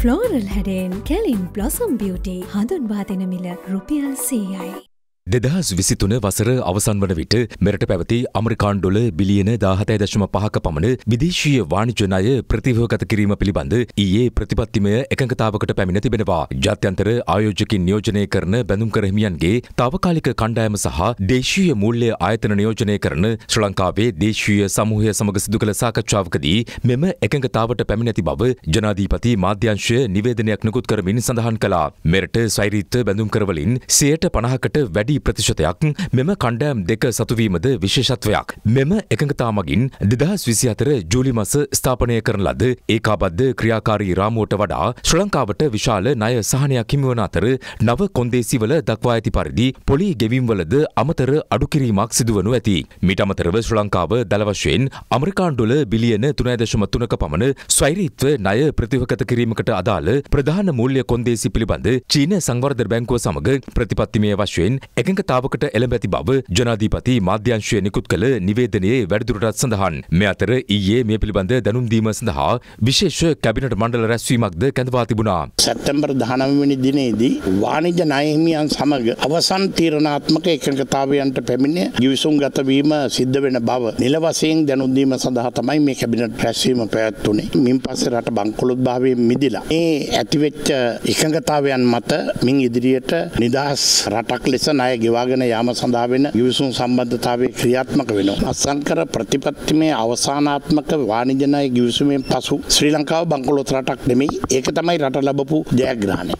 Floral හැඩෙන් කැලින් බ්ලොසම් beauty හඳුන්වා දෙන මිල රුපියල් සේයයි. දෙදහස් විසිතුන වසර අවසන් වන විට මෙරට පැවති අමරිකාන්ඩොල බිලියන දාහතයි දශම පහක පමණ විදේශීය වාණිජනය ප්‍රතිවගත කිරීම පිළිබඳ ඊයේ ප්‍රතිපත්තිමය එකඟතාවකට පැමිණ තිබෙනවා. ජාත්‍යන්තර ආයෝජකින් නියෝජනය කරන බැඳුම් කරහිමියන්ගේ තාවකාලික කණ්ඩායම සහ දේශීය මූල්‍ය ආයතන නියෝජනය කරන ශ්‍ර ලංකාවේ දේශීය සමූහය සමග සිදු කළ සාකච්ඡාවකදී මෙම එකඟතාවට පැමිණ ඇති බව ජනාධීපති මාධ්‍යංශය නිවේදනයක් නිකුත් කරමින් සඳහන් කළා. මෙරට සෛරීත්ව බැඳුම් කරවලින් සයට පණහකට වැඩි ප්‍රතිශතයක් මෙම කණ්ඩෑම් දෙක සතුවීමද විශේෂත්වයක්. මෙම එකඟතා මගින් දෙදහස් විසි අතර ජූලි මස ස්ථාපනය කරන ලද ඒකාබද්ධ ක්‍රියාකාරී රාමුවට වඩා ශ්‍ර ලංකාවට විශාල ණය සහනයක් හිමිවන අතර නව කොන්දේසිවල දක්වා ඇති පරිදි පොලි ගෙවීම්වලද අමතර අඩුකිරීමක් සිදුවනු ඇති. මිට අමතරව ශ්‍ර ලංකාව දළ වශයෙන් අමරිකාන්ඩොල බිලියන තුනෑදශම තුනක පමණ ස්වෛරීත්ව ණය ප්‍රතිවකත කිරීමකට අදාළ ප්‍රධාන මූල්‍ය කොන්දේසි පිළිබඳ චීන සංවර්ධ බැංකුව සමග ප්‍රතිපත්තිමය වශයෙන් එකඟතාවකට එළඹ ඇති බව ජනාධීපති මාධ්‍යංශය නිකුත් කළ නිවේදනයේ වැඩිදුරටත් සඳහන්. මේ අතර ඊයේ මේ පිළිබඳ දැනුම් දීම සඳහා විශේෂ කැබිනට් මණ්ඩල රැස්වීමක්ද කැඳවා තිබුණා. සැප්තැම්බර් 19 වෙනි දිනේදී වාණිජ ණයහිමියන් සමග අවසන් තීරණාත්මක එකඟතාවයන්ට පැමිණ ගිවිසුම්ගත වීම සිද්ධ වෙන බව නිල වශයෙන් දැනුම් දීම සඳහා තමයි මේ කැබිනට් රැස්වීම පැවැත්වුණේ. මින් පස්සේ රට බංකොලොත්භාවයෙන් මිදිලා මේ ඇතිවෙච්ච එකඟතාවයන් මත මින් ඉදිරියට නිදහස් රටක් ලෙස ණය ගෙවාගෙන යාම සඳහා වෙන ගිවිසුම් සම්බන්ධතාවයේ ක්‍රියාත්මක වෙනවා. අසංකර ප්‍රතිපත්තිමේ අවසානාත්මක වාණිජ ණය ගිවිසුමෙන් පසු ශ්‍රී ලංකාව බංකොලොත් රටක් නෙමෙයි. ඒක තමයි රට ලැබපු ජයග්‍රහණය.